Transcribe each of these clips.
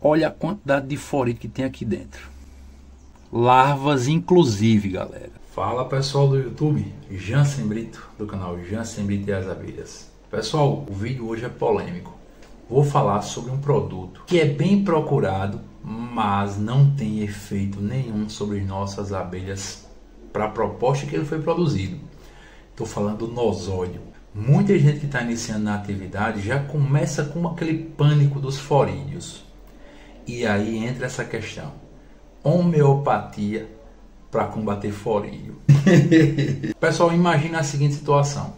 Olha a quantidade de forídeo que tem aqui dentro. Larvas inclusive, galera. Fala pessoal do YouTube, Jansen Brito, do canal Jansen Brito e as Abelhas. Pessoal, o vídeo hoje é polêmico. Vou falar sobre um produto que é bem procurado, mas não tem efeito nenhum sobre nossas abelhas para a proposta que ele foi produzido. Estou falando do nosódio. Muita gente que está iniciando na atividade já começa com aquele pânico dos forídeos. E aí entra essa questão: homeopatia para combater forídeo. Pessoal, imagina a seguinte situação: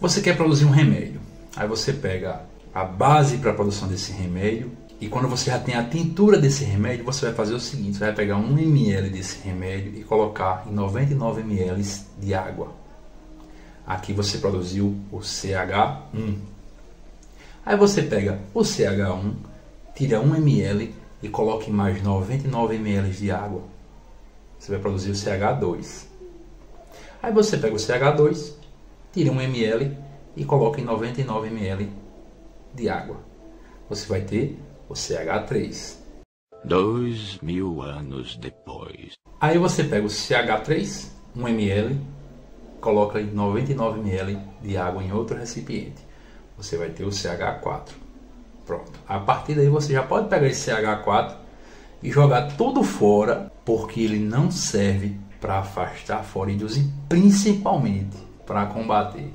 você quer produzir um remédio, aí você pega a base para a produção desse remédio e quando você já tem a tintura desse remédio, você vai fazer o seguinte: você vai pegar 1 ml desse remédio e colocar em 99 ml de água. Aqui você produziu o CH1. Aí você pega o CH1, tira 1 ml e coloque mais 99 ml de água. Você vai produzir o CH2. Aí você pega o CH2, tira 1 ml e coloca em 99 ml de água. Você vai ter o CH3. Dois mil anos depois. Aí você pega o CH3, 1 ml, coloca 99 ml de água em outro recipiente. Você vai ter o CH4. Pronto. A partir daí você já pode pegar esse CH4 e jogar tudo fora, porque ele não serve para afastar forídeos e principalmente para combater.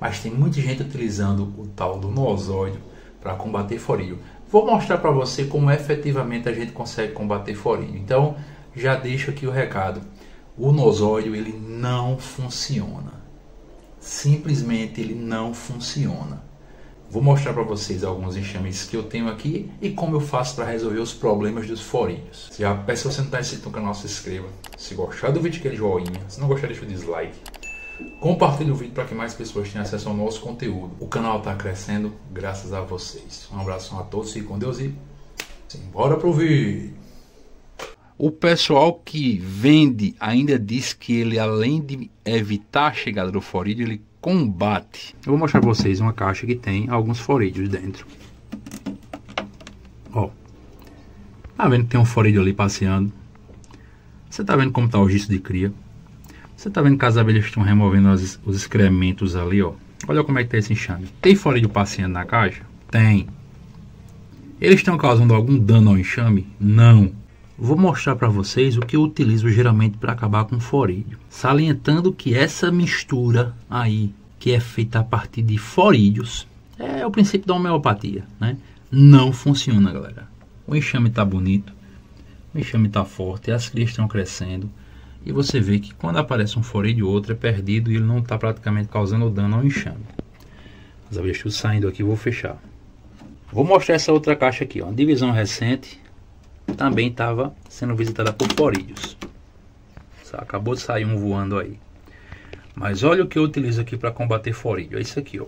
Mas tem muita gente utilizando o tal do nosóide para combater forídeo. Vou mostrar para você como efetivamente a gente consegue combater forídeo. Então, já deixo aqui o recado o nosóide ele não funciona. Simplesmente ele não funciona. Vou mostrar para vocês alguns enxames que eu tenho aqui e como eu faço para resolver os problemas dos forinhos. Já peço se você não está inscrito no canal, se inscreva. Se gostar do vídeo, aquele joinha. Se não gostar, deixa o dislike. Compartilhe o vídeo para que mais pessoas tenham acesso ao nosso conteúdo. O canal está crescendo graças a vocês. Um abraço a todos, fiquem com Deus e bora pro vídeo. O pessoal que vende ainda diz que ele, além de evitar a chegada do forídeo, ele combate. Eu vou mostrar para vocês uma caixa que tem alguns forídeos dentro. Ó. Tá vendo que tem um forídeo ali passeando? Você tá vendo como tá o gisto de cria? Você tá vendo que as abelhas estão removendo os, os excrementos ali, ó. Olha como é que tá esse enxame. Tem forídeo passeando na caixa? Tem. Eles estão causando algum dano ao enxame? Não. Vou mostrar para vocês o que eu utilizo geralmente para acabar com forídeo. Salientando que essa mistura aí, que é feita a partir de forídeos, é o princípio da homeopatia, né? Não funciona, galera. O enxame está bonito, o enxame está forte, as crias estão crescendo. E você vê que quando aparece um forídeo outro é perdido e ele não está praticamente causando dano ao enxame. As abelhas saindo aqui, vou fechar. Vou mostrar essa outra caixa aqui, ó, divisão recente também estava sendo visitada por forídeos. Acabou de sair um voando aí. Mas olha o que eu utilizo aqui para combater forídeo. É isso aqui, ó.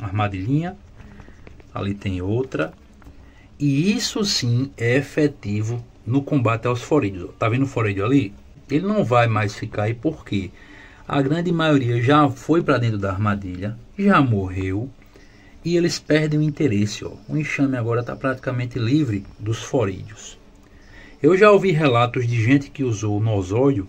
Armadilhinha. Ali tem outra. E isso sim é efetivo no combate aos forídeos. Tá vendo o forídeo ali? Ele não vai mais ficar aí porque a grande maioria já foi para dentro da armadilha, já morreu e eles perdem o interesse. Ó. O enxame agora está praticamente livre dos forídeos. Eu já ouvi relatos de gente que usou o nosóide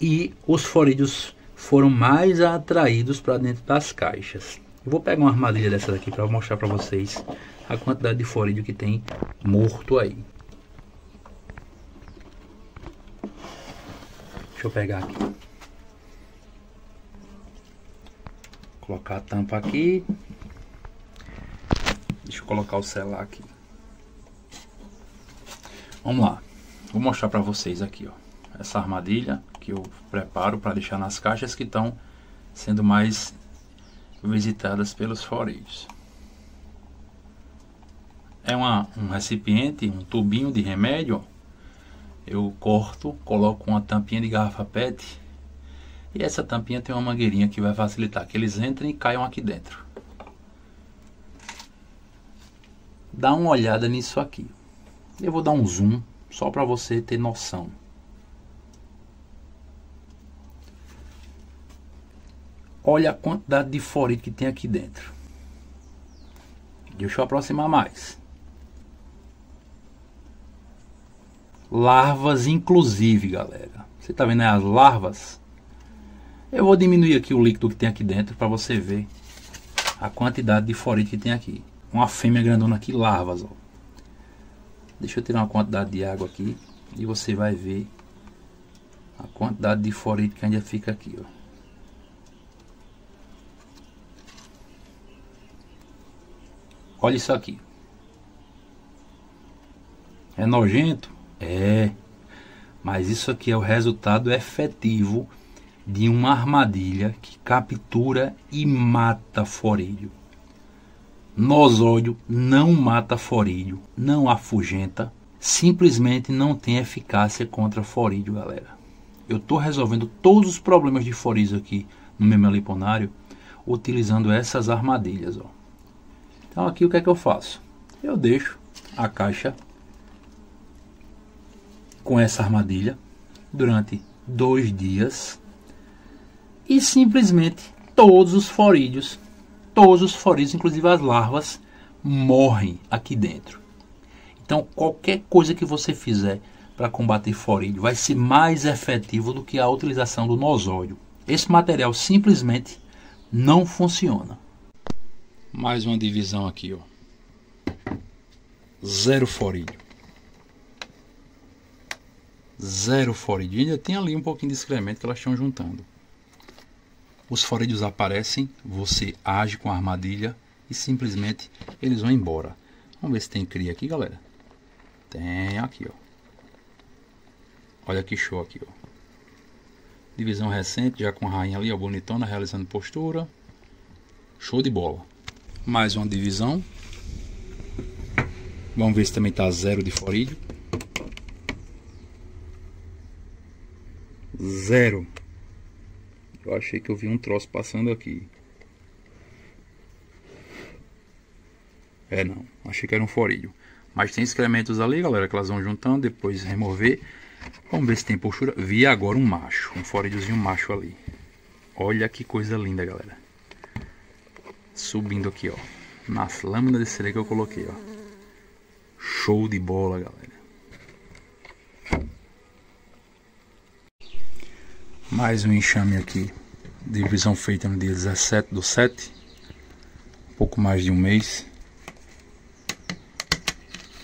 e os forídeos foram mais atraídos para dentro das caixas. Eu vou pegar uma armadilha dessa daqui para mostrar para vocês a quantidade de forídeo que tem morto aí. Deixa eu pegar aqui. Colocar a tampa aqui. Colocar o celular aqui. Vamos lá. Vou mostrar para vocês aqui, ó. Essa armadilha que eu preparo para deixar nas caixas que estão sendo mais visitadas pelos foreiros. É uma, um recipiente, um tubinho de remédio. Eu corto, coloco uma tampinha de garrafa PET. E essa tampinha tem uma mangueirinha que vai facilitar que eles entrem e caiam aqui dentro. Dá uma olhada nisso aqui. Eu vou dar um zoom só para você ter noção. Olha a quantidade de forídeo que tem aqui dentro. Deixa eu aproximar mais. Larvas, inclusive, galera. Você tá vendo as larvas? Eu vou diminuir aqui o líquido que tem aqui dentro para você ver a quantidade de forite que tem aqui. Uma fêmea grandona aqui, larvas, ó. Deixa eu tirar uma quantidade de água aqui e você vai ver a quantidade de forite que ainda fica aqui, ó. Olha isso aqui. É nojento? É. Mas isso aqui é o resultado efetivo de uma armadilha que captura e mata forilho. Nosódio não mata forilho, não afugenta, simplesmente não tem eficácia contra forilho, galera. Eu estou resolvendo todos os problemas de forilhos aqui no meu meliponário utilizando essas armadilhas, ó. Então aqui o que é que eu faço? Eu deixo a caixa com essa armadilha durante dois dias e simplesmente todos os forídeos, todos os forídeos, inclusive as larvas, morrem aqui dentro. Então qualquer coisa que você fizer para combater forídeo vai ser mais efetivo do que a utilização do nosódio. Esse material simplesmente não funciona. Mais uma divisão aqui, ó. Zero forídeo. Zero forídeo. ainda tem ali um pouquinho de excremento que elas estão juntando. Os forídeos aparecem, você age com a armadilha e simplesmente eles vão embora. Vamos ver se tem cria aqui, galera. Tem aqui, ó. Olha que show aqui, ó. Divisão recente, já com a rainha ali, ó, bonitona, realizando postura. Show de bola mais uma divisão. Vamos ver se também está zero de forídeo. Zero. Eu achei que eu vi um troço passando aqui. É não, achei que era um forídeo. Mas tem excrementos ali, galera, que elas vão juntando, depois remover. Vamos ver se tem postura. Vi agora um macho, um forídeozinho macho ali. Olha que coisa linda, galera subindo aqui, ó, nas lâminas de cereja que eu coloquei, ó. Show de bola, galera. Mais um enxame aqui. Divisão feita no dia 17 do 7. pouco mais de um mês.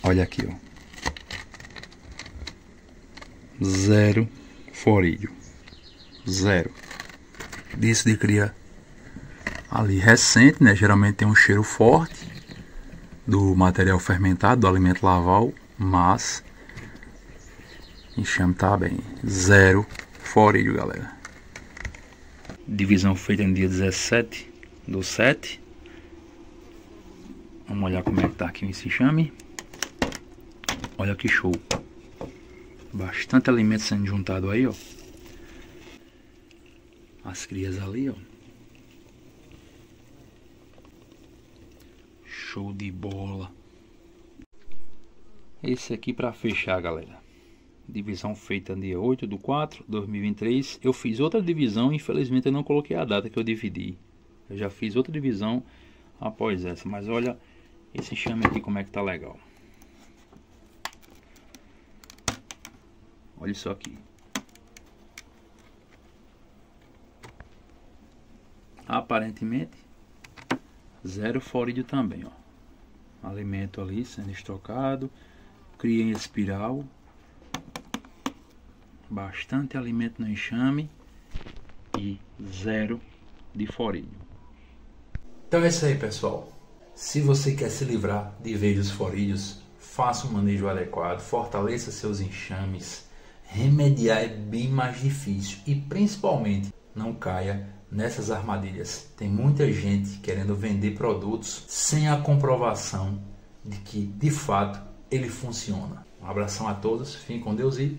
Olha aqui, ó. Zero forilho. Zero. Disse de criar ali recente, né? Geralmente tem um cheiro forte do material fermentado, do alimento laval, mas enxame tá bem. Zero forilho, galera. Divisão feita no dia 17 do 7. Vamos olhar como é que tá aqui esse enxame. Olha que show. Bastante alimento sendo juntado aí, ó. As crias ali, ó. Show de bola. Esse aqui para fechar, galera. Divisão feita dia 8 do 4 2023. Eu fiz outra divisão, infelizmente eu não coloquei a data que eu dividi. Eu já fiz outra divisão após essa, mas olha esse chame aqui como é que tá legal. Olha isso aqui. Aparentemente zero forídeo também, ó alimento ali sendo estocado, cria em espiral, bastante alimento no enxame e zero de forídeo. Então é isso aí pessoal. Se você quer se livrar de veios forídeos, faça um manejo adequado, fortaleça seus enxames. Remediar é bem mais difícil e principalmente não caia nessas armadilhas. Tem muita gente querendo vender produtos sem a comprovação de que de fato ele funciona. Um abração a todos, fiquem com Deus e